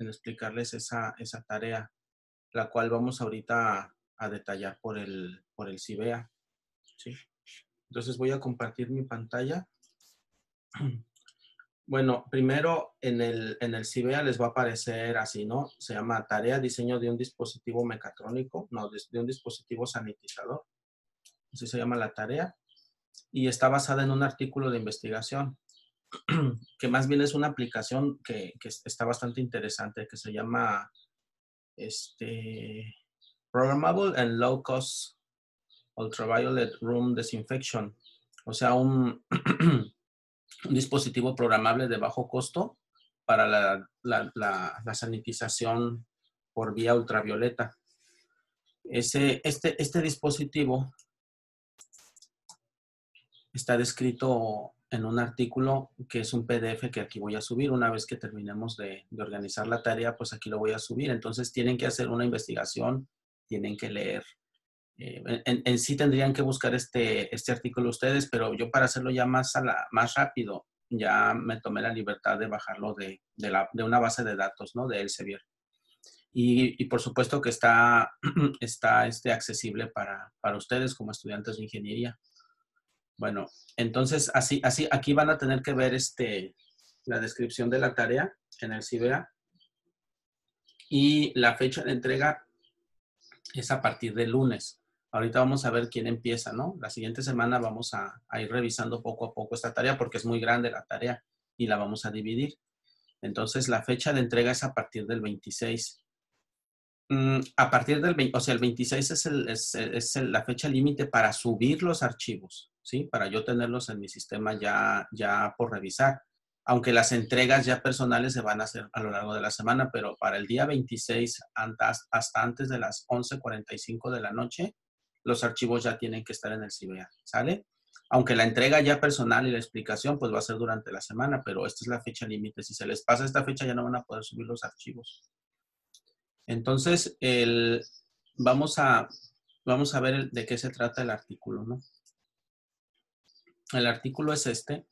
en explicarles esa, esa tarea, la cual vamos ahorita a, detallar por el, por el CIBEA. ¿sí? Entonces voy a compartir mi pantalla. Bueno, primero en el, en el CIBEA les va a aparecer así, ¿no? Se llama Tarea Diseño de un dispositivo mecatrónico, no, de, de un dispositivo sanitizador. Así se llama la tarea. Y está basada en un artículo de investigación, que más bien es una aplicación que, está bastante interesante, que se llama este, Programmable and Low Cost Ultraviolet Room Disinfection. O sea, un, un dispositivo programable de bajo costo para la, sanitización por vía ultravioleta. Ese, este, este dispositivo está descrito en un artículo que es un PDF que aquí voy a subir. Una vez que terminemos de, de, organizar la tarea, pues aquí lo voy a subir. Entonces tienen que hacer una investigación, tienen que leer eh, en, sí tendrían que buscar este, este artículo ustedes, pero yo para hacerlo ya más, más rápido, ya me tomé la libertad de bajarlo de, de, una base de datos, ¿no? De Elsevier. Y, y, por supuesto que está, está este, accesible para, para ustedes como estudiantes de ingeniería. Bueno, entonces así, así, aquí van a tener que ver este, la descripción de la tarea en el CIBEA y la fecha de entrega es a partir del lunes. Ahorita vamos a ver quién empieza, ¿no? La siguiente semana vamos a, ir revisando poco a poco esta tarea porque es muy grande la tarea y la vamos a dividir. Entonces, la fecha de entrega es a partir del 26. Mm, a partir del 20, o sea, el 26 es, es, la fecha límite para subir los archivos, ¿sí? Para yo tenerlos en mi sistema ya, ya por revisar. Aunque las entregas ya personales se van a hacer a lo largo de la semana, pero para el día 26 hasta antes de las 11.45 de la noche, los archivos ya tienen que estar en el CIBEA, ¿sale? Aunque la entrega ya personal y la explicación pues va a ser durante la semana, pero esta es la fecha límite. Si se les pasa esta fecha ya no van a poder subir los archivos. Entonces, el, vamos, a, vamos a ver de qué se trata el artículo, ¿no? El artículo es este.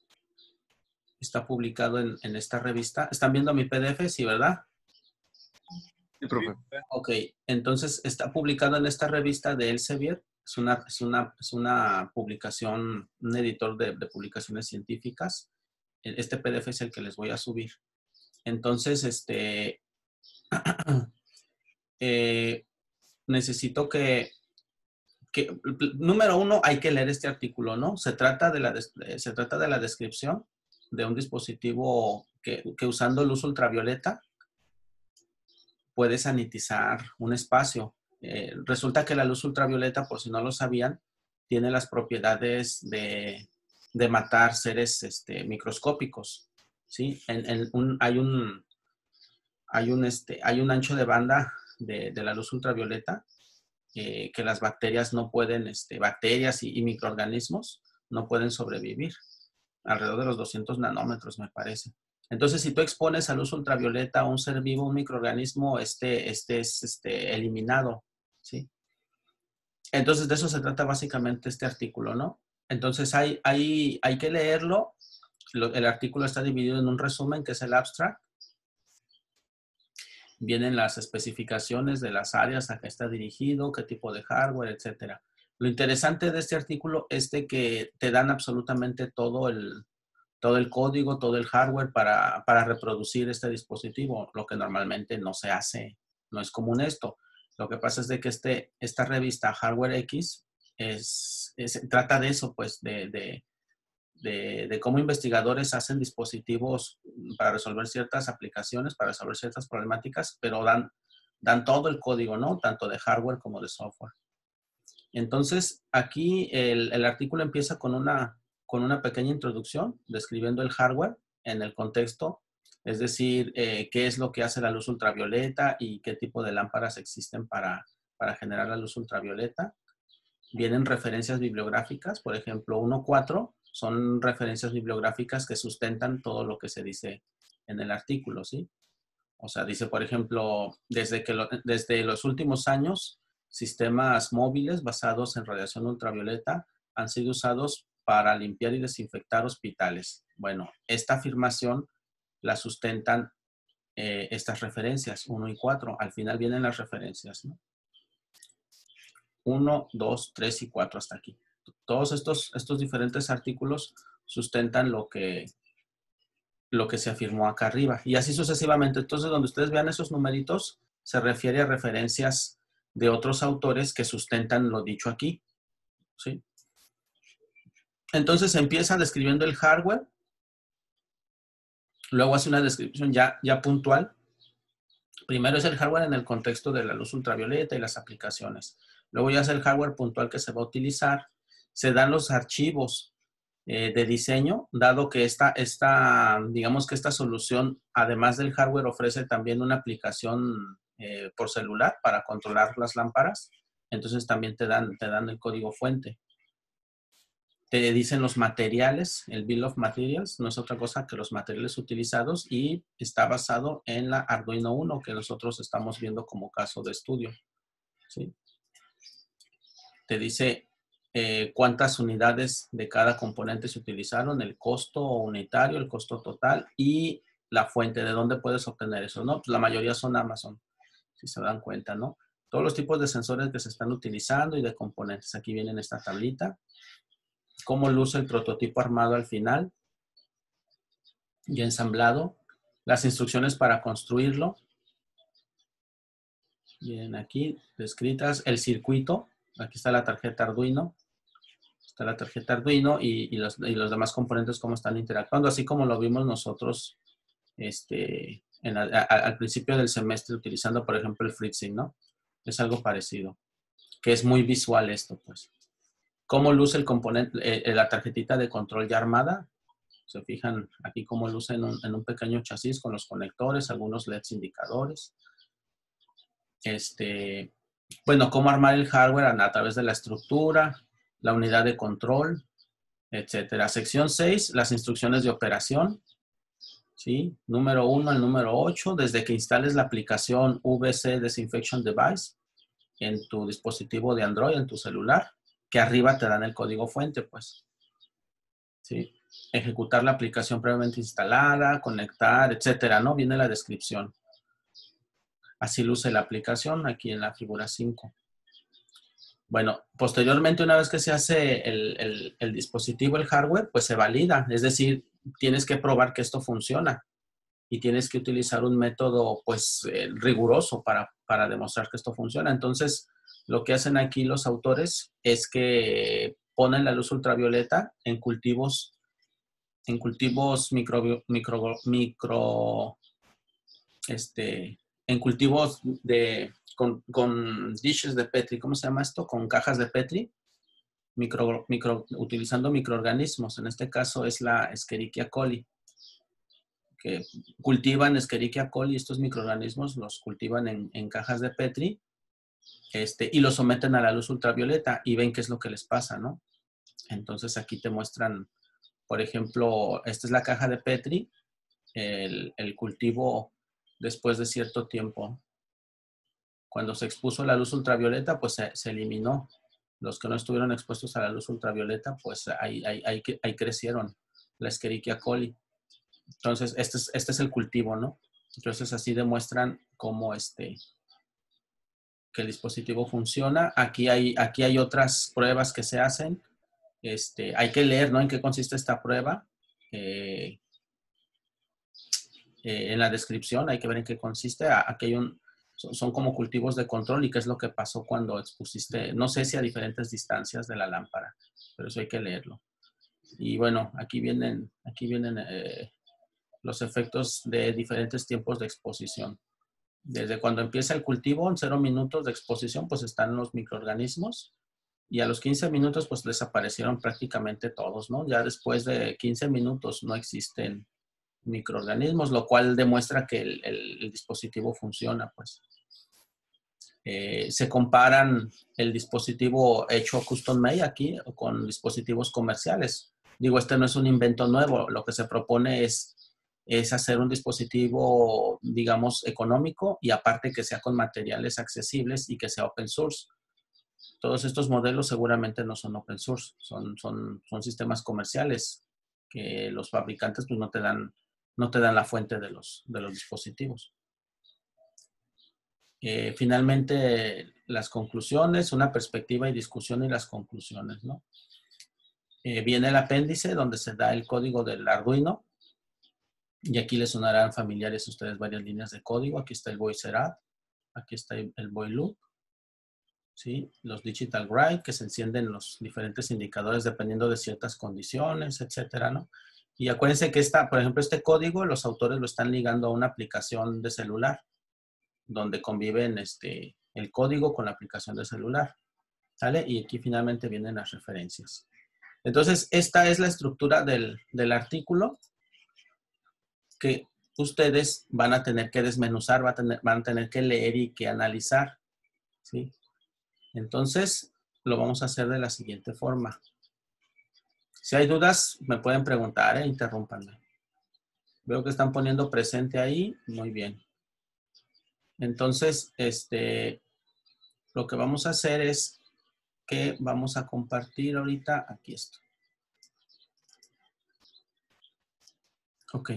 Está publicado en, en esta revista. ¿Están viendo mi PDF? Sí, ¿verdad? Ok, entonces está publicado en esta revista de Elsevier. Es una, es una, es una publicación, un editor de, publicaciones científicas. E, este PDF es el que les voy a subir. Entonces, este, eh, necesito que, número uno, hay que leer este artículo, ¿no? Se trata de la, se trata de la descripción de un dispositivo que, que usando luz ultravioleta puede sanitizar un espacio. Eh, resulta que la luz ultravioleta, por si no lo sabían, tiene las propiedades de, matar seres este, microscópicos. ¿sí? En, un, hay, un, hay, un, este, hay un ancho de banda de, la luz ultravioleta que las bacterias no pueden, este, bacterias y, y, microorganismos no pueden sobrevivir. Alrededor de los 200 nanómetros, me parece. Entonces, si tú expones a luz ultravioleta a un ser vivo, un microorganismo, este, este es este, eliminado, ¿sí? Entonces, de eso se trata básicamente este artículo, ¿no? Entonces, hay, hay, hay que leerlo. el artículo está dividido en un resumen, que es el abstract. Vienen las especificaciones de las áreas a que está dirigido, qué tipo de hardware, etcétera. Lo interesante de este artículo es de que te dan absolutamente todo el, todo el código, todo el hardware para, reproducir este dispositivo, lo que normalmente no se hace, no es común esto. Lo que pasa es de que este, esta revista Hardware X es, trata de eso, pues, de, cómo investigadores hacen dispositivos para resolver ciertas aplicaciones, para resolver ciertas problemáticas, pero dan, dan todo el código, ¿no? Tanto de hardware como de software. Entonces, aquí el, el artículo empieza con una, con una pequeña introducción describiendo el hardware en el contexto, es decir, eh, qué es lo que hace la luz ultravioleta y qué tipo de lámparas existen para, para generar la luz ultravioleta. Vienen referencias bibliográficas, por ejemplo, 1.4 son referencias bibliográficas que sustentan todo lo que se dice en el artículo, ¿sí? O sea, dice, por ejemplo, desde, que desde los últimos años, sistemas móviles basados en radiación ultravioleta han sido usados para limpiar y desinfectar hospitales. Bueno, esta afirmación la sustentan eh, estas referencias, 1 y 4. Al final vienen las referencias, ¿no? 1, 2, 3 y 4 hasta aquí. Todos estos, estos diferentes artículos sustentan lo que, lo que se afirmó acá arriba. Y así sucesivamente. Entonces, donde ustedes vean esos numeritos, se refiere a referencias de otros autores que sustentan lo dicho aquí. ¿sí? Entonces empieza describiendo el hardware, luego hace una descripción ya, ya puntual. Primero es el hardware en el contexto de la luz ultravioleta y las aplicaciones. Luego ya es el hardware puntual que se va a utilizar. Se dan los archivos eh, de diseño, dado que esta, esta, digamos que esta solución, además del hardware, ofrece también una aplicación eh, por celular para controlar las lámparas. Entonces también te dan, te dan el código fuente te dicen los materiales, el Bill of Materials no es otra cosa que los materiales utilizados y está basado en la Arduino 1 que nosotros estamos viendo como caso de estudio. ¿sí? Te dice eh, cuántas unidades de cada componente se utilizaron, el costo unitario, el costo total y la fuente, de dónde puedes obtener eso, ¿no? Pues la mayoría son Amazon, si se dan cuenta, ¿no? Todos los tipos de sensores que se están utilizando y de componentes. Aquí viene en esta tablita cómo luce el prototipo armado al final y ensamblado, las instrucciones para construirlo. Bien, aquí descritas el circuito. Aquí está la tarjeta Arduino. Está la tarjeta Arduino y, los, demás componentes cómo están interactuando, así como lo vimos nosotros este, al principio del semestre utilizando, por ejemplo, el FreeSync, ¿no? Es algo parecido, que es muy visual esto, pues. ¿Cómo luce el componente, eh, la tarjetita de control ya armada? Se fijan aquí cómo luce en un, pequeño chasis con los conectores, algunos LEDs indicadores. Este, bueno, cómo armar el hardware a, través de la estructura, la unidad de control, etcétera. Sección 6, las instrucciones de operación. ¿sí? Número 1 al número 8, desde que instales la aplicación VC Disinfection Device en tu dispositivo de Android, en tu celular que arriba te dan el código fuente, pues. ¿Sí? Ejecutar la aplicación previamente instalada, conectar, etcétera, ¿no? Viene la descripción. Así luce la aplicación aquí en la figura 5. Bueno, posteriormente, una vez que se hace el, dispositivo, el hardware, pues se valida. Es decir, tienes que probar que esto funciona y tienes que utilizar un método, pues, eh, riguroso para, para demostrar que esto funciona. Entonces, lo que hacen aquí los autores es que ponen la luz ultravioleta en cultivos, en cultivos micro, micro, micro este, en cultivos de, con, dishes de Petri, ¿cómo se llama esto? Con cajas de Petri, micro, micro, utilizando microorganismos. En este caso es la Escherichia coli, que cultivan Escherichia coli, estos microorganismos los cultivan en, en cajas de Petri este, y lo someten a la luz ultravioleta y ven qué es lo que les pasa, ¿no? Entonces aquí te muestran, por ejemplo, esta es la caja de Petri, el, cultivo después de cierto tiempo. Cuando se expuso la luz ultravioleta, pues se, eliminó. Los que no estuvieron expuestos a la luz ultravioleta, pues ahí, ahí, ahí crecieron la Escherichia coli. Entonces, este es, este es el cultivo, ¿no? Entonces, así demuestran cómo este, que el dispositivo funciona. Aquí hay, aquí hay otras pruebas que se hacen. Este, hay que leer ¿no? en qué consiste esta prueba. Eh, eh, en la descripción hay que ver en qué consiste. Aquí hay un, son, como cultivos de control y qué es lo que pasó cuando expusiste, no sé si a diferentes distancias de la lámpara, pero eso hay que leerlo. Y bueno, aquí vienen, aquí vienen eh, los efectos de diferentes tiempos de exposición desde cuando empieza el cultivo, en cero minutos de exposición, pues están los microorganismos y a los 15 minutos, pues desaparecieron prácticamente todos, ¿no? Ya después de 15 minutos no existen microorganismos, lo cual demuestra que el, dispositivo funciona, pues. Eh, se comparan el dispositivo hecho custom made aquí con dispositivos comerciales. Digo, este no es un invento nuevo, lo que se propone es es hacer un dispositivo, digamos, económico y aparte que sea con materiales accesibles y que sea open source. Todos estos modelos seguramente no son open source, son, son, son sistemas comerciales que los fabricantes pues no te dan no te dan la fuente de los, de los dispositivos. Eh, finalmente, las conclusiones, una perspectiva y discusión y las conclusiones, ¿no? Eh, viene el apéndice donde se da el código del Arduino. Y aquí les sonarán familiares a ustedes varias líneas de código. Aquí está el voicerat, aquí está el void loop, ¿sí? los digital write, que se encienden los diferentes indicadores dependiendo de ciertas condiciones, etcétera, ¿no? Y acuérdense que esta, por ejemplo, este código los autores lo están ligando a una aplicación de celular, donde conviven este, el código con la aplicación de celular, ¿sale? Y aquí finalmente vienen las referencias. Entonces, esta es la estructura del, del artículo que ustedes van a tener que desmenuzar, van a tener, van a tener que leer y que analizar, ¿sí? Entonces, lo vamos a hacer de la siguiente forma. Si hay dudas, me pueden preguntar, ¿eh? interrúmpanme. Veo que están poniendo presente ahí. Muy bien. Entonces, este, lo que vamos a hacer es que vamos a compartir ahorita aquí esto. Ok.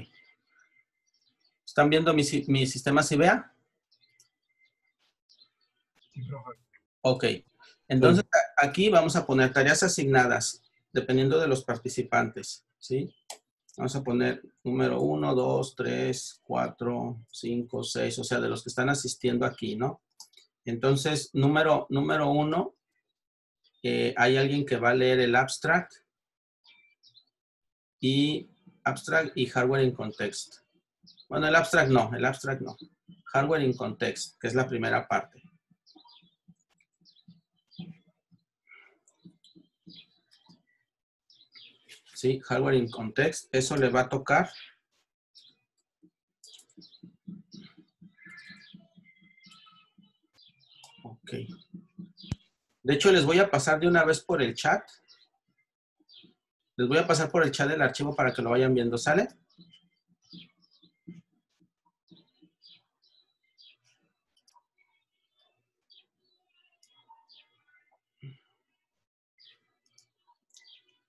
¿Están viendo mi, mi sistema CIBEA? Ok. Entonces, aquí vamos a poner tareas asignadas dependiendo de los participantes, ¿sí? Vamos a poner número 1, 2, 3, 4, 5, 6, o sea, de los que están asistiendo aquí, ¿no? Entonces, número, número 1, eh, hay alguien que va a leer el abstract y abstract y hardware in context. Bueno, el abstract no, el abstract no. Hardware in context, que es la primera parte. ¿Sí? Hardware in context, eso le va a tocar. Ok. De hecho, les voy a pasar de una vez por el chat. Les voy a pasar por el chat del archivo para que lo vayan viendo, ¿sale?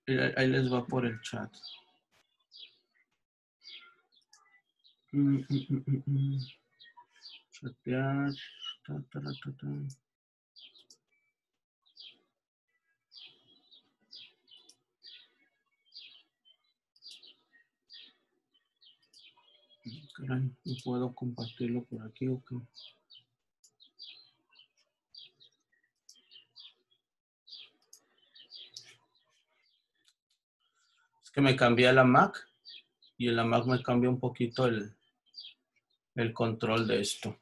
Ahí les va por el chat. Mm, mm, mm, Chatear. Ta, ta, ta, Caray, no puedo compartirlo por aquí o qué. Que me cambié a la Mac y en la Mac me cambia un poquito el, el control de esto.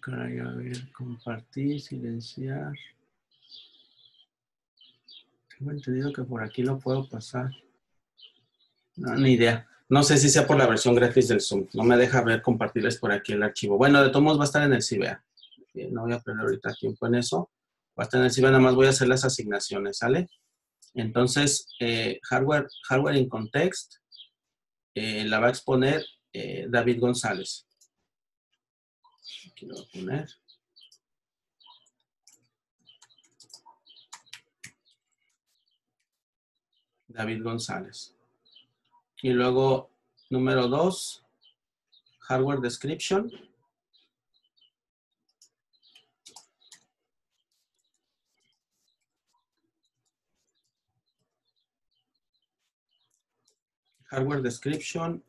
Caray, a ver, compartir, silenciar. Tengo entendido que por aquí lo puedo pasar. No, ni idea. No sé si sea por la versión gratis del Zoom. No me deja ver compartirles por aquí el archivo. Bueno, de todos modos va a estar en el CIBEA. No voy a perder ahorita tiempo en eso va a estar encima, nada más voy a hacer las asignaciones, ¿sale? Entonces, eh, hardware, hardware in context eh, la va a exponer eh, David González. Aquí lo voy a poner. David González. Y luego, número dos, hardware description. Hardware description,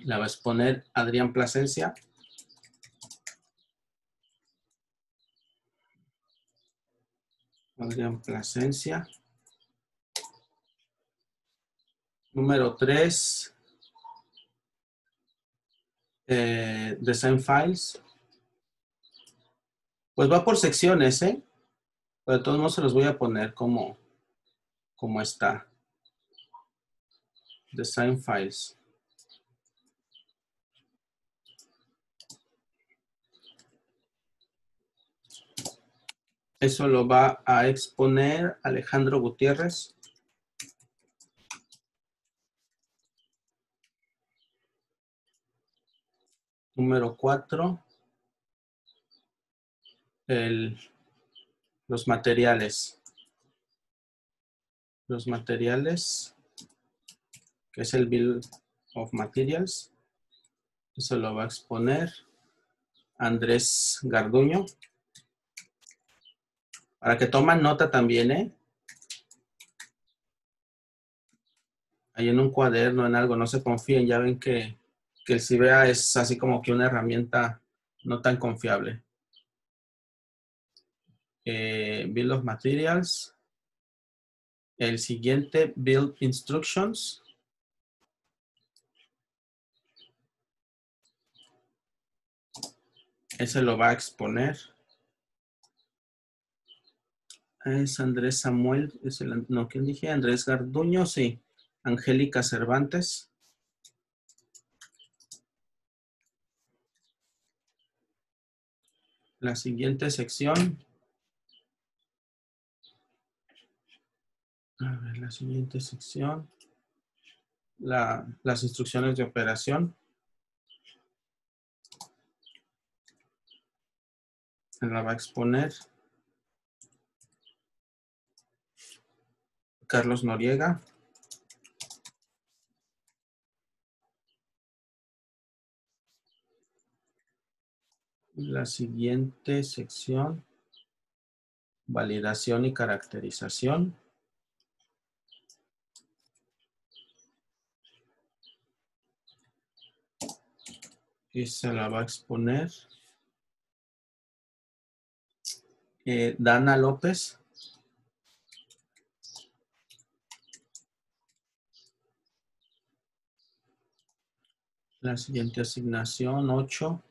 la va a exponer Adrián Plasencia. Adrián Plasencia. Número 3, eh, Design Files. Pues va por secciones, ¿eh? Pero de todos modos se los voy a poner como, como está. Design Files. Eso lo va a exponer Alejandro Gutiérrez. Número cuatro. los materiales. los materiales, que es el Bill of Materials. Eso lo va a exponer Andrés Garduño. Para que toman nota también, ¿eh? Ahí en un cuaderno, en algo, no se confíen, ya ven que, que el CIBEA es así como que una herramienta no tan confiable. Eh, Bill of Materials. El siguiente, Build Instructions. Ese lo va a exponer. Es Andrés Samuel, es el, no, ¿quién dije? Andrés Garduño, sí. Angélica Cervantes. La siguiente sección. A ver, la siguiente sección. las instrucciones de operación. Se la va a exponer Carlos Noriega. La siguiente sección, validación y caracterización. Y se la va a exponer Eh, Dana López. La siguiente asignación, 8.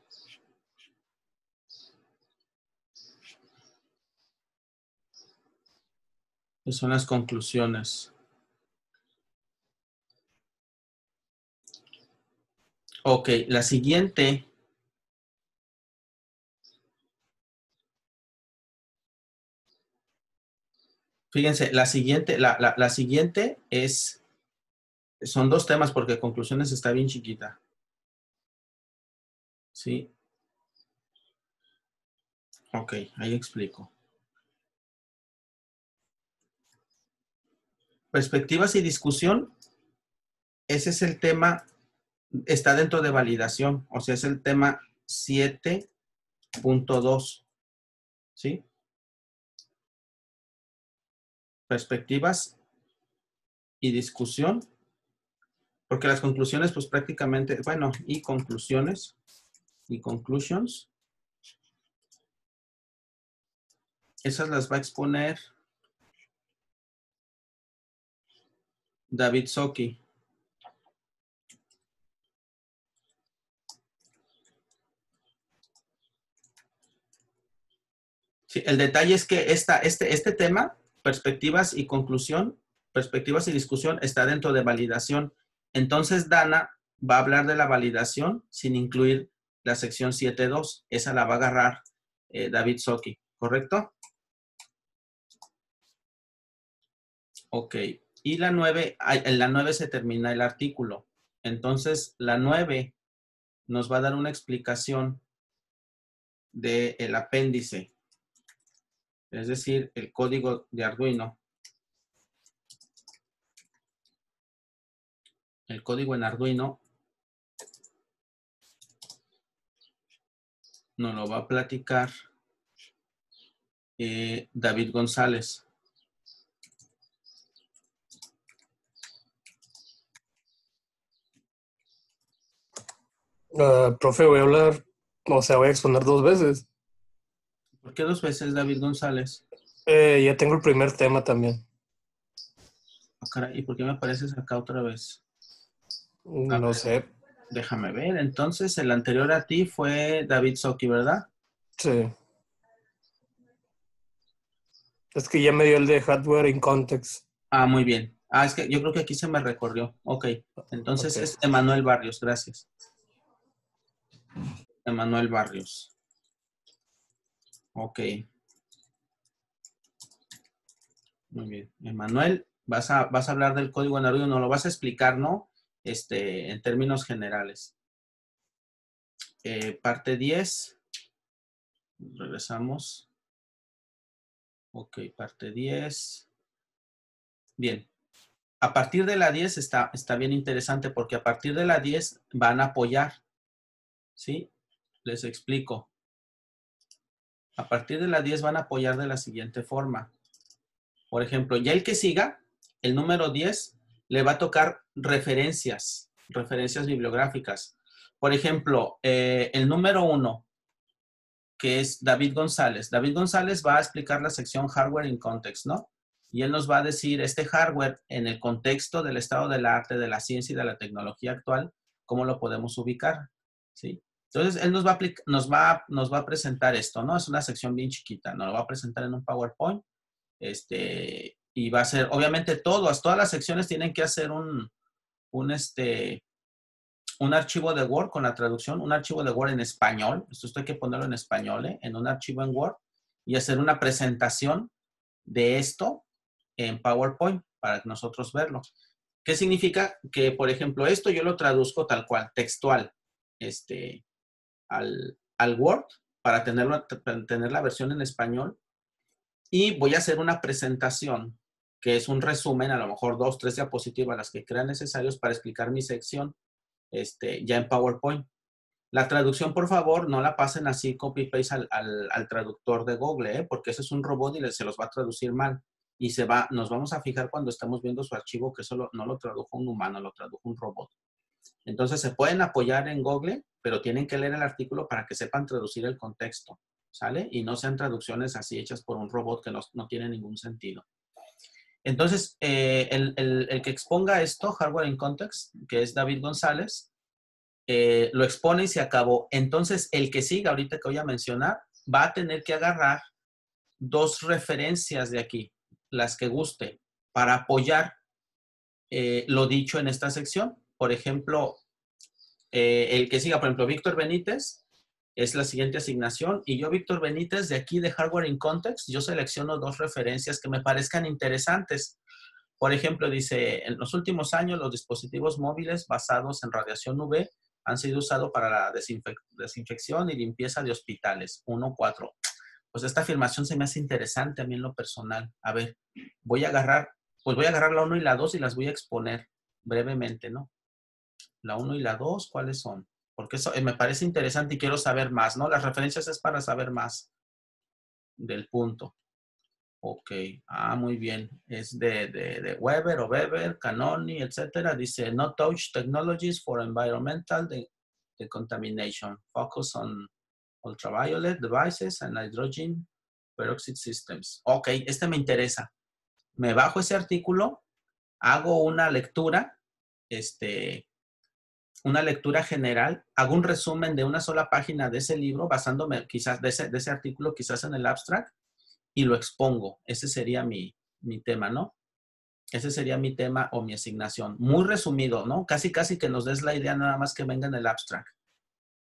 son las conclusiones. Ok, la siguiente Fíjense, la siguiente, la, siguiente es, son dos temas porque conclusiones está bien chiquita. ¿Sí? Ok, ahí explico. Perspectivas y discusión, ese es el tema, está dentro de validación, o sea, es el tema 7.2. ¿Sí? Perspectivas y discusión, porque las conclusiones, pues prácticamente, bueno, y conclusiones, y conclusions, esas las va a exponer David Soki. Sí, el detalle es que esta, este, este tema perspectivas y conclusión, perspectivas y discusión está dentro de validación. Entonces, Dana va a hablar de la validación sin incluir la sección 7.2. Esa la va a agarrar eh, David Soki, ¿correcto? Ok. Y la 9, en la 9 se termina el artículo. Entonces, la 9 nos va a dar una explicación del apéndice es decir, el código de Arduino. El código en Arduino nos lo va a platicar eh, David González. Uh, profe, voy a hablar, o sea, voy a exponer dos veces. ¿Por qué dos veces David González? Eh, ya tengo el primer tema también. Ah, ¿Y por qué me apareces acá otra vez? no sé. Déjame ver. Entonces, el anterior a ti fue David Soki, ¿verdad? Sí. Es que ya me dio el de hardware in context. Ah, muy bien. Ah, es que yo creo que aquí se me recorrió. Ok. Entonces es Emanuel Barrios, gracias. Emanuel Barrios. Ok. Muy bien. Emanuel, vas a, vas a hablar del código en Arduino, no lo vas a explicar, ¿no? Este, en términos generales. Eh, parte 10. Regresamos. Ok, parte 10. Bien. a partir de la 10 está, está bien interesante porque a partir de la 10 van a apoyar. ¿Sí? Les explico. A partir de la 10 van a apoyar de la siguiente forma. Por ejemplo, ya el que siga, el número 10, le va a tocar referencias, referencias bibliográficas. Por ejemplo, eh, el número 1, que es David González. David González va a explicar la sección Hardware in Context, ¿no? Y él nos va a decir este hardware en el contexto del estado del arte, de la ciencia y de la tecnología actual, cómo lo podemos ubicar, ¿sí? Entonces, él nos va, a presentar esto, ¿no? Es una sección bien chiquita, nos lo va a presentar en un PowerPoint, este, y va a ser, obviamente, todas, todas las secciones tienen que hacer un, un, este, un archivo de Word con la traducción, un archivo de Word en español, esto hay que ponerlo en español, ¿eh? en un archivo en Word, y hacer una presentación de esto en PowerPoint para nosotros verlo. ¿Qué significa? Que, por ejemplo, esto yo lo traduzco tal cual, textual, este, al, al Word para, tenerlo, tener la versión en español. Y voy a hacer una presentación que es un resumen, a lo mejor dos, tres diapositivas, las que crean necesarios para explicar mi sección este, ya en PowerPoint. La traducción, por favor, no la pasen así copy-paste al, al, traductor de Google, ¿eh? porque ese es un robot y se los va a traducir mal y se va, nos vamos a fijar cuando estamos viendo su archivo que eso no lo tradujo un humano, lo tradujo un robot. Entonces se pueden apoyar en Google, pero tienen que leer el artículo para que sepan traducir el contexto, ¿sale? Y no sean traducciones así hechas por un robot que no, no tiene ningún sentido. Entonces, eh, el, el, que exponga esto, Hardware in Context, que es David González, eh, lo expone y se acabó. Entonces, el que siga, ahorita que voy a mencionar, va a tener que agarrar dos referencias de aquí las que guste, para apoyar eh, lo dicho en esta sección. Por ejemplo, eh, el que siga, por ejemplo, Víctor Benítez, es la siguiente asignación. Y yo, Víctor Benítez, de aquí de Hardware in Context, yo selecciono dos referencias que me parezcan interesantes. Por ejemplo, dice, en los últimos años los dispositivos móviles basados en radiación UV han sido usados para la desinfección y limpieza de hospitales. 1.4 pues esta afirmación se me hace interesante a mí en lo personal. A ver, voy a agarrar, pues voy a agarrar la 1 y la 2 y las voy a exponer brevemente, ¿no? La 1 y la 2, ¿cuáles son? Porque eso eh, me parece interesante y quiero saber más, ¿no? Las referencias es para saber más del punto. Ok, ah, muy bien. Es de, de, Weber o Weber, Canoni, etcétera. Dice, no touch technologies for environmental decontamination. Focus on ultraviolet devices and hydrogen peroxide systems. Ok, este me interesa. Me bajo ese artículo, hago una lectura, este, una lectura general, hago un resumen de una sola página de ese libro, basándome quizás de ese, de ese artículo, quizás en el abstract, y lo expongo. Ese sería mi, mi tema, ¿no? Ese sería mi tema o mi asignación. Muy resumido, ¿no? Casi, casi que nos des la idea nada más que venga en el abstract.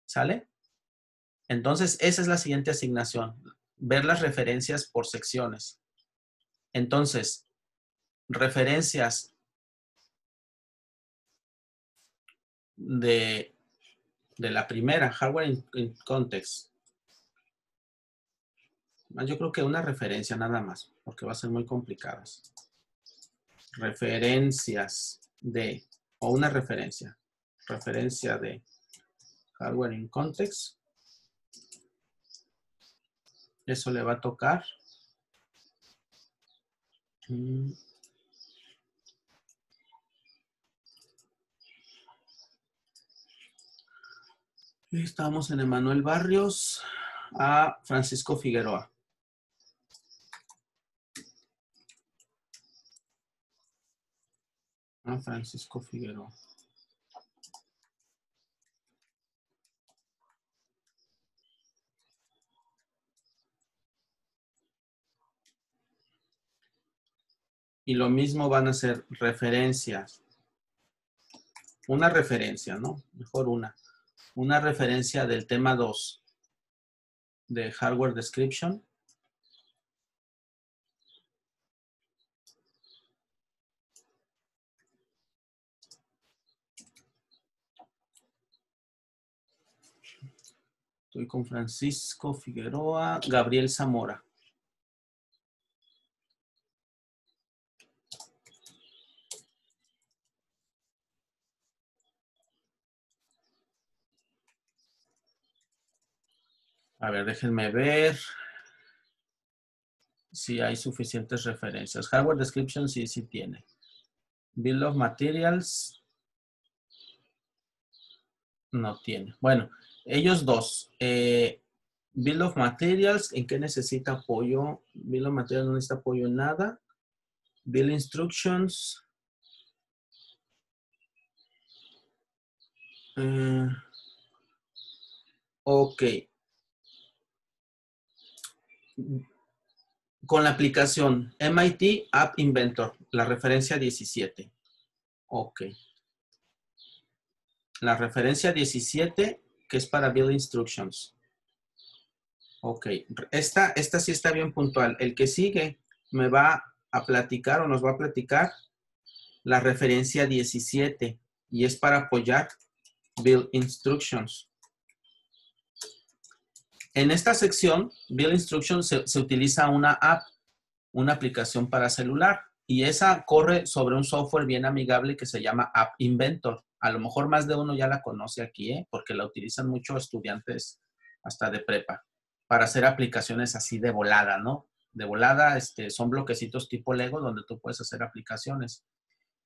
¿Sale? Entonces, esa es la siguiente asignación, ver las referencias por secciones. Entonces, referencias de, la primera, hardware in, context. Yo creo que una referencia nada más, porque va a ser muy complicadas. Referencias de, o una referencia, referencia de hardware in context eso le va a tocar. Mm. Estamos en Emanuel Barrios a Francisco Figueroa. A Francisco Figueroa. Y lo mismo van a ser referencias. Una referencia, ¿no? Mejor una. Una referencia del tema 2 de Hardware Description. Estoy con Francisco Figueroa, Gabriel Zamora. A ver, déjenme ver si hay suficientes referencias. Hardware description sí, sí tiene. Bill of materials no tiene. Bueno, ellos dos. Eh, Bill of materials, ¿en qué necesita apoyo? Bill of materials no necesita apoyo en nada. Bill instructions. Eh, ok. Con la aplicación MIT App Inventor, la referencia 17. Ok. La referencia 17, que es para Build Instructions. Ok. Esta, esta sí está bien puntual. El que sigue me va a platicar o nos va a platicar la referencia 17 y es para apoyar Build Instructions. En esta sección, Build Instructions, se, utiliza una app, una aplicación para celular, y esa corre sobre un software bien amigable que se llama App Inventor. A lo mejor más de uno ya la conoce aquí, ¿eh? porque la utilizan muchos estudiantes hasta de prepa, para hacer aplicaciones así de volada, ¿no? De volada, este, son bloquecitos tipo Lego donde tú puedes hacer aplicaciones.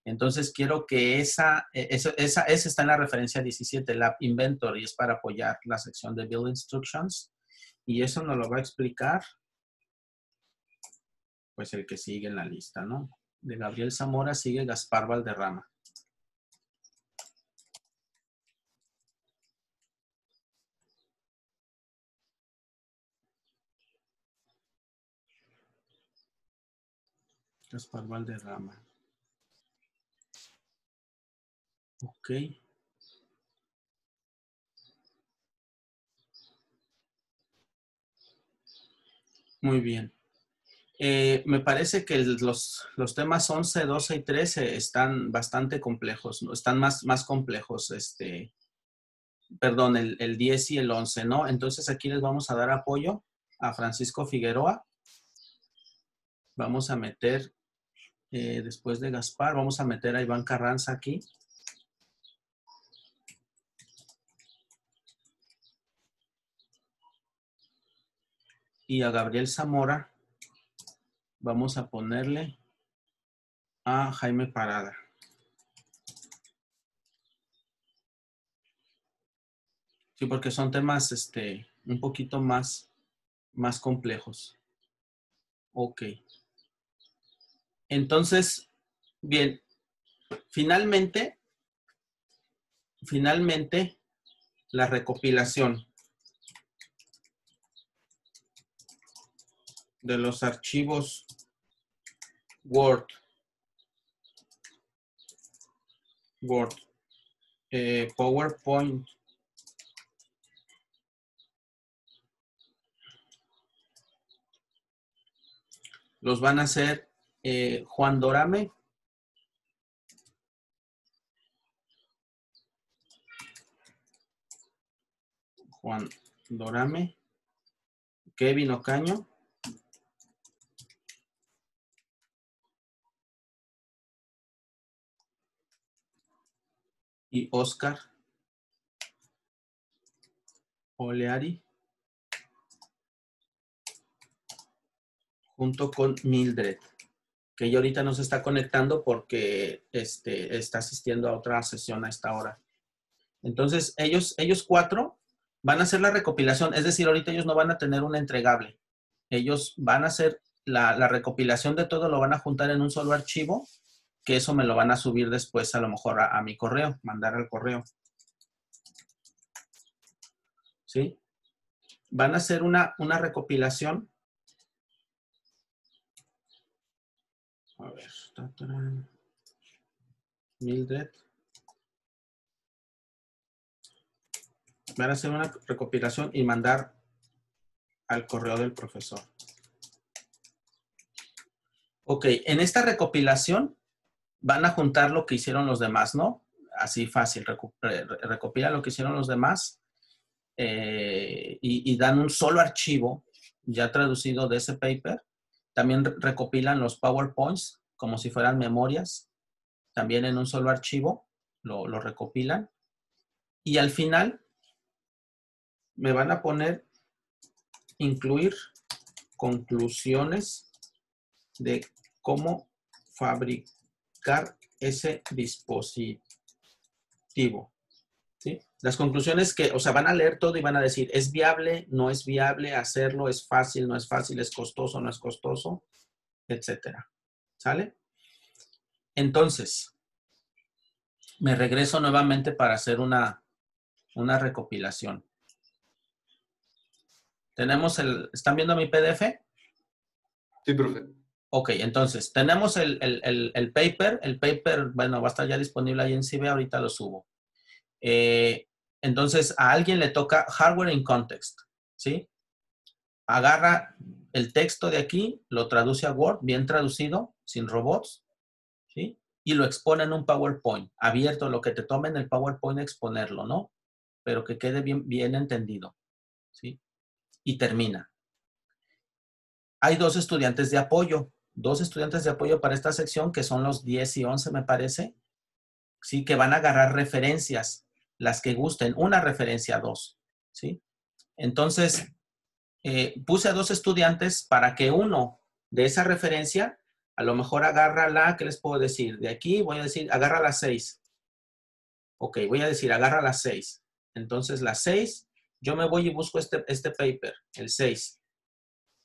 Entonces quiero que esa, e, esa, esa, esa está en la referencia 17, el App Inventor, y es para apoyar la sección de Build Instructions. Y eso nos lo va a explicar, pues el que sigue en la lista, ¿no? De Gabriel Zamora sigue Gaspar Valderrama. Gaspar Valderrama. Ok. Muy bien. Eh, me parece que los, temas 11, 12 y 13 están bastante complejos, ¿no? están más, más complejos, este, perdón, el, 10 y el 11, ¿no? Entonces aquí les vamos a dar apoyo a Francisco Figueroa. Vamos a meter, eh, después de Gaspar, vamos a meter a Iván Carranza aquí. Y a Gabriel Zamora vamos a ponerle a Jaime Parada. Sí, porque son temas este, un poquito más, más complejos. Ok. Entonces, bien, finalmente, finalmente, la recopilación. De los archivos Word, Word, eh, PowerPoint, los van a hacer eh, Juan Dorame. Juan Dorame, Kevin Ocaño, y Oscar Oleari junto con Mildred, que ya ahorita no se está conectando porque este, está asistiendo a otra sesión a esta hora. Entonces, ellos, ellos cuatro van a hacer la recopilación, es decir, ahorita ellos no van a tener un entregable. Ellos van a hacer la, la recopilación de todo, lo van a juntar en un solo archivo que eso me lo van a subir después a lo mejor a, mi correo, mandar al correo. ¿Sí? Van a hacer una, una recopilación. A ver, Mildred. Van a hacer una recopilación y mandar al correo del profesor. Ok, en esta recopilación van a juntar lo que hicieron los demás, ¿no? Así fácil, recopilan lo que hicieron los demás eh, y, dan un solo archivo ya traducido de ese paper. También recopilan los PowerPoints como si fueran memorias, también en un solo archivo, lo, lo recopilan. Y al final me van a poner incluir conclusiones de cómo fabricar ese dispositivo. ¿sí? Las conclusiones que, o sea, van a leer todo y van a decir, ¿es viable? ¿No es viable hacerlo? ¿Es fácil? ¿No es fácil? ¿Es costoso? ¿No es costoso? Etcétera. ¿Sale? Entonces, me regreso nuevamente para hacer una, una recopilación. Tenemos el, ¿están viendo mi PDF? Sí, profe. Ok, entonces, tenemos el, el, paper. El paper, bueno, va a estar ya disponible ahí en CIBE, ahorita lo subo. Eh, entonces, a alguien le toca hardware in context, ¿sí? Agarra el texto de aquí, lo traduce a Word, bien traducido, sin robots, ¿sí? Y lo expone en un PowerPoint, abierto, lo que te tome en el PowerPoint exponerlo, ¿no? Pero que quede bien, bien entendido, ¿sí? Y termina. Hay dos estudiantes de apoyo, dos estudiantes de apoyo para esta sección, que son los 10 y 11, me parece, ¿sí? Que van a agarrar referencias las que gusten, una referencia dos, ¿sí? Entonces, eh, puse a dos estudiantes para que uno de esa referencia, a lo mejor agarra la, ¿qué les puedo decir? De aquí voy a decir, agarra la seis. Ok, voy a decir, agarra la seis. Entonces, la seis, yo me voy y busco este, este paper, el 6.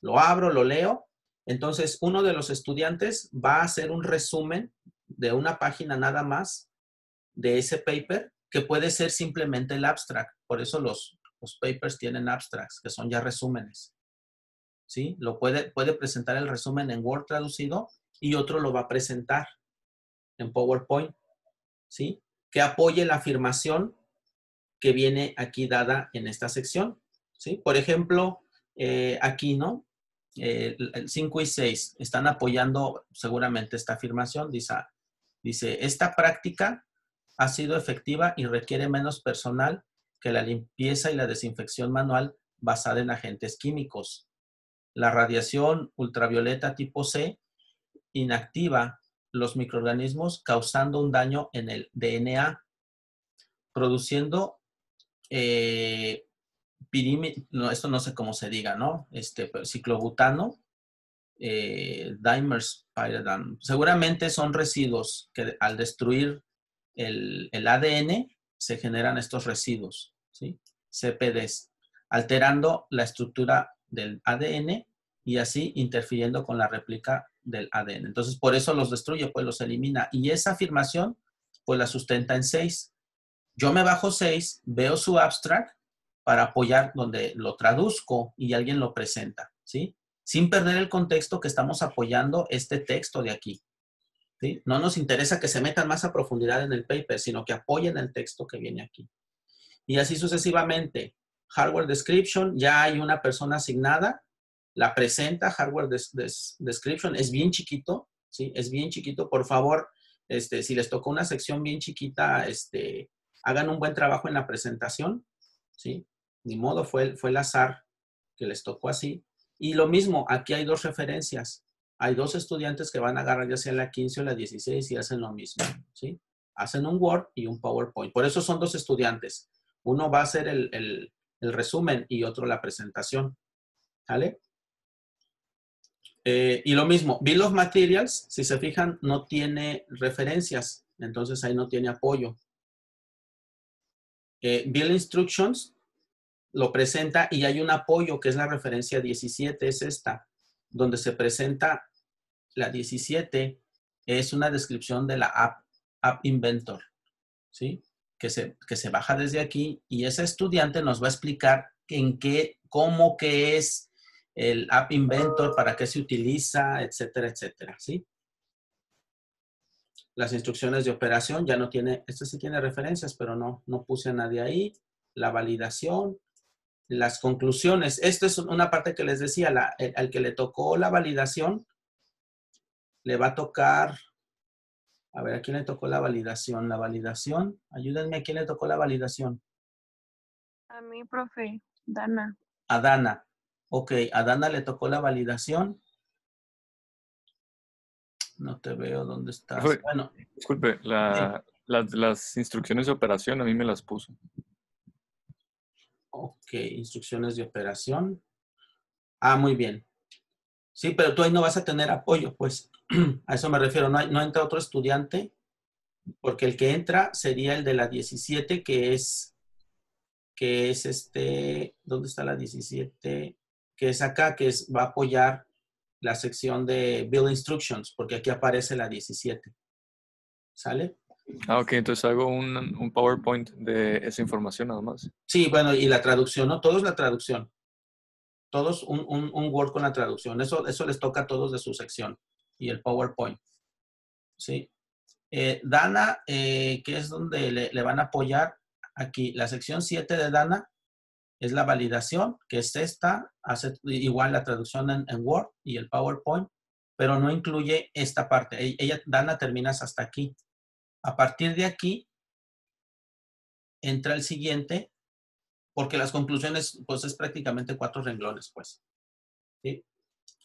Lo abro, lo leo. Entonces, uno de los estudiantes va a hacer un resumen de una página nada más de ese paper que puede ser simplemente el abstract. Por eso los, papers tienen abstracts, que son ya resúmenes. ¿Sí? Lo puede, puede presentar el resumen en Word traducido y otro lo va a presentar en PowerPoint. ¿Sí? Que apoye la afirmación que viene aquí dada en esta sección. ¿Sí? Por ejemplo, eh, aquí, ¿no? El 5 y 6 están apoyando seguramente esta afirmación. Dice, dice, esta práctica ha sido efectiva y requiere menos personal que la limpieza y la desinfección manual basada en agentes químicos. La radiación ultravioleta tipo C inactiva los microorganismos causando un daño en el DNA, produciendo eh, no, esto no sé cómo se diga, ¿no? Este, ciclobutano, eh, dimers, seguramente son residuos que al destruir el, ADN, se generan estos residuos, ¿sí? CPDs, alterando la estructura del ADN y así interfiriendo con la réplica del ADN. Entonces, por eso los destruye, pues los elimina. Y esa afirmación, pues la sustenta en 6. Yo me bajo 6, veo su abstract para apoyar donde lo traduzco y alguien lo presenta, ¿sí? Sin perder el contexto que estamos apoyando este texto de aquí. No nos interesa que se metan más a profundidad en el paper, sino que apoyen el texto que viene aquí. Y así sucesivamente. Hardware description, ya hay una persona asignada, la presenta, hardware description, es bien chiquito, ¿sí? Es bien chiquito. Por favor, este, si les tocó una sección bien chiquita, este, hagan un buen trabajo en la presentación, ¿sí? Ni modo, fue, fue el azar que les tocó así. Y lo mismo, aquí hay dos referencias hay dos estudiantes que van a agarrar ya sea la 15 o la 16 y hacen lo mismo, ¿sí? Hacen un Word y un PowerPoint. Por eso son dos estudiantes. Uno va a hacer el, resumen y otro la presentación. Eh, y lo mismo, Bill of Materials, si se fijan, no tiene referencias, entonces ahí no tiene apoyo. Eh, Bill Instructions lo presenta y hay un apoyo que es la referencia 17, es esta donde se presenta la 17, es una descripción de la app, app Inventor, ¿sí? Que se, que se baja desde aquí y ese estudiante nos va a explicar en qué, cómo que es el App Inventor, para qué se utiliza, etcétera, etcétera, ¿sí? Las instrucciones de operación ya no tiene, este sí tiene referencias, pero no, no puse a nadie ahí. La validación, las conclusiones. Esta es una parte que les decía, al que le tocó la validación, le va a tocar, a ver, ¿a quién le tocó la validación? La validación, ayúdenme, ¿a quién le tocó la validación? A mí, profe, Dana. A Dana. Ok, a Dana le tocó la validación. No te veo dónde estás. bueno. Disculpe, las instrucciones de operación a mí me las puso. Ok, instrucciones de operación. Ah, muy bien. Sí, pero tú ahí no vas a tener apoyo, pues a eso me refiero. No, no entra otro estudiante, porque el que entra sería el de la 17, que es, que es este, ¿dónde está la 17? Que es acá, que es, va a apoyar la sección de Bill Instructions, porque aquí aparece la 17. ¿Sale? Ah, ok, entonces hago un, un PowerPoint de esa información nada más. Sí, bueno, y la traducción, ¿no? Todo es la traducción. Todos un, un, un Word con la traducción. Eso, eso les toca a todos de su sección. Y el PowerPoint. Sí. Eh, Dana, eh, que es donde le, le van a apoyar aquí. La sección 7 de Dana es la validación, que es esta. Hace igual la traducción en, en Word y el PowerPoint, pero no incluye esta parte. E- Ella, Dana, terminas hasta aquí. A partir de aquí, entra el siguiente, porque las conclusiones, pues es prácticamente cuatro renglones, pues. ¿sí?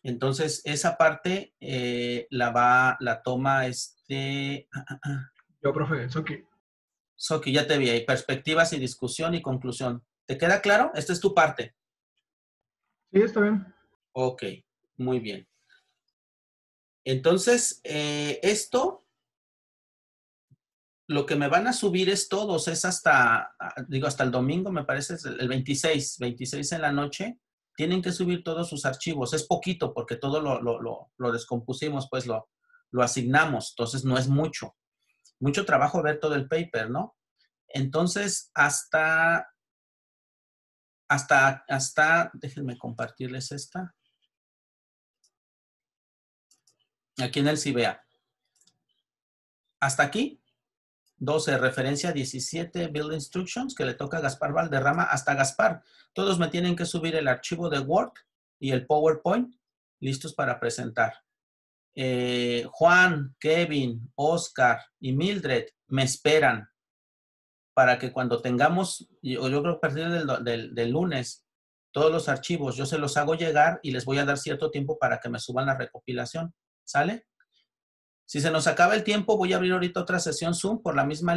Entonces, esa parte eh, la va, la toma este, Yo, profe, que. Soki, ya te vi ahí, perspectivas y discusión y conclusión. ¿Te queda claro? Esta es tu parte. Sí, está bien. Ok, muy bien. Entonces, eh, esto, lo que me van a subir es todos, es hasta, ah, digo, hasta el domingo, me parece, es el el 26, 26 en la noche, tienen que subir todos sus archivos. Es poquito porque todo lo, lo descompusimos, pues lo, lo asignamos, entonces no es mucho. Mucho trabajo ver todo el paper, ¿no? Entonces, hasta, hasta, hasta, déjenme compartirles esta. Aquí en el CIBEA. Hasta aquí, 12, referencia 17, Build Instructions, que le toca a Gaspar Valderrama, hasta Gaspar. Todos me tienen que subir el archivo de Word y el PowerPoint listos para presentar. Eh, Juan, Kevin, Oscar y Mildred me esperan para que cuando tengamos, yo, yo creo que a partir del, del- del lunes, todos los archivos, yo se los hago llegar y les voy a dar cierto tiempo para que me suban la recopilación. ¿Sale? Si se nos acaba el tiempo, voy a abrir ahorita otra sesión Zoom por la misma